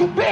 you be?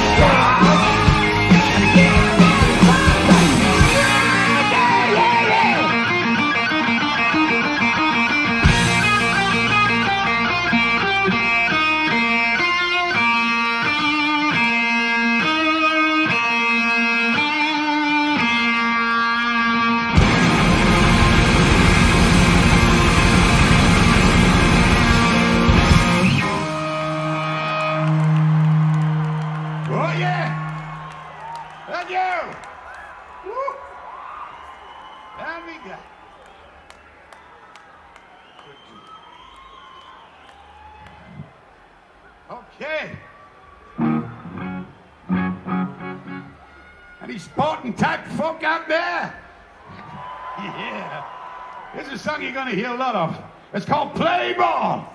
Monster! Any Spartan type folk out there? yeah. This is a song you're going to hear a lot of. It's called Play Ball.